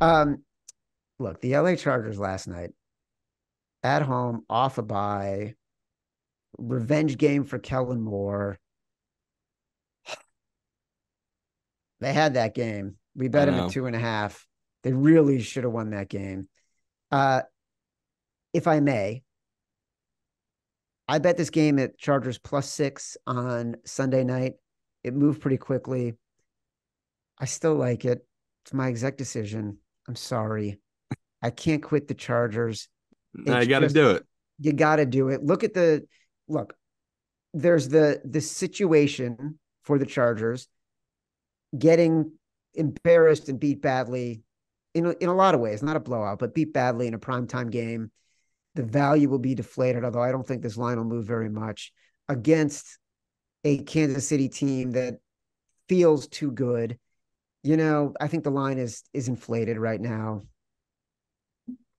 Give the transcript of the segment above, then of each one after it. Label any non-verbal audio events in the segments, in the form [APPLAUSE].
Um, look, the LA Chargers last night at home, off a bye, revenge game for Kellen Moore. [SIGHS] They had that game. We bet know. at two and a half. They really should have won that game. Uh, if I may, I bet this game at Chargers plus six on Sunday night. It moved pretty quickly. I still like it. It's my exec decision. I'm sorry. I can't quit the Chargers. It's you got to do it. You got to do it. Look at the look. There's the the situation for the Chargers getting embarrassed and beat badly in a, in a lot of ways, not a blowout, but beat badly in a primetime game. The value will be deflated, although I don't think this line will move very much against a Kansas City team that feels too good. You know, I think the line is is inflated right now.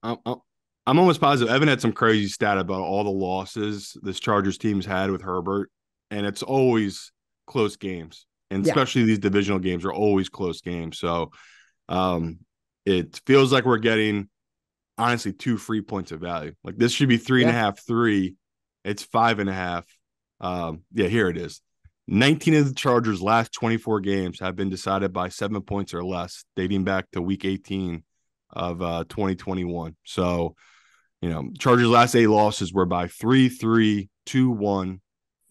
I'm, I'm- I'm almost positive. Evan had some crazy stat about all the losses this Chargers team's had with Herbert, and it's always close games, and Yeah. especially these divisional games are always close games. So, um, it feels like we're getting honestly two free points of value. Like this should be three and a half, three. It's five and a half. Um, yeah, here it is. 19 of the Chargers' last 24 games have been decided by seven points or less, dating back to week 18 of uh 2021. So, you know, Chargers' last eight losses were by three, three, two, one,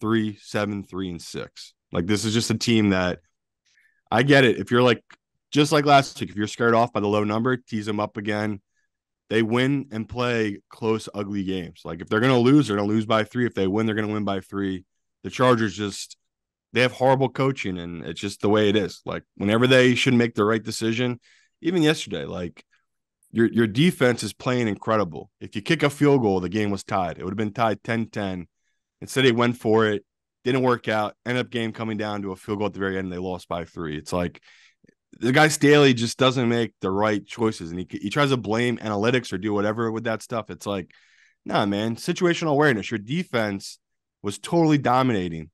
three, seven, three, and six. Like this is just a team that I get it. If you're like just like last week, if you're scared off by the low number, tease them up again. They win and play close, ugly games. Like if they're gonna lose, they're gonna lose by three. If they win, they're gonna win by three. The Chargers just they have horrible coaching, and it's just the way it is. Like whenever they should make the right decision, even yesterday, like your your defense is playing incredible. If you kick a field goal, the game was tied. It would have been tied 10-10. Instead, they went for it, didn't work out, ended up game coming down to a field goal at the very end, they lost by three. It's like the guy Staley just doesn't make the right choices, and he he tries to blame analytics or do whatever with that stuff. It's like, nah, man, situational awareness. Your defense was totally dominating,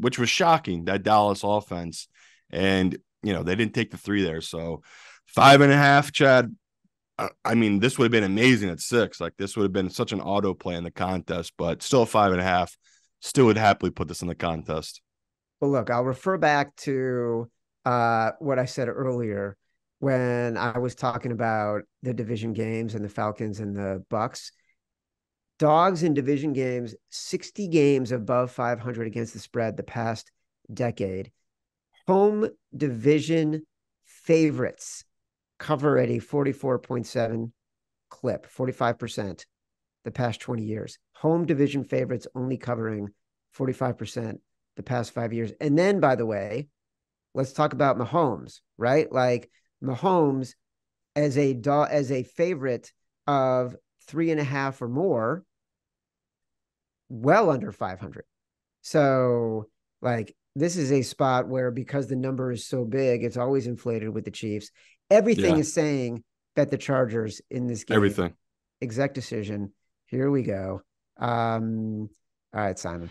which was shocking. That Dallas offense, and you know they didn't take the three there, so five and a half, Chad. I- mean, this would have been amazing at six. Like this would have been such an auto play in the contest, but still five and a half. Still would happily put this in the contest. Well, look, I'll refer back to uh, what I said earlier when I was talking about the division games and the Falcons and the Bucks. Dogs in division games, 60 games above 500 against the spread the past decade. Home division favorites cover at a 44.7 clip, 45% the past 20 years. Home division favorites only covering 45% the past five years. And then, by the way, let's talk about Mahomes, right? Like Mahomes as a do- as a favorite of three and a half or more, well under 500. So, like, this is a spot where because the number is so big, it's always inflated with the Chiefs. Everything Yeah. is saying bet the Chargers in this game. Everything. Exec decision. Here we go. Um, all right, Simon.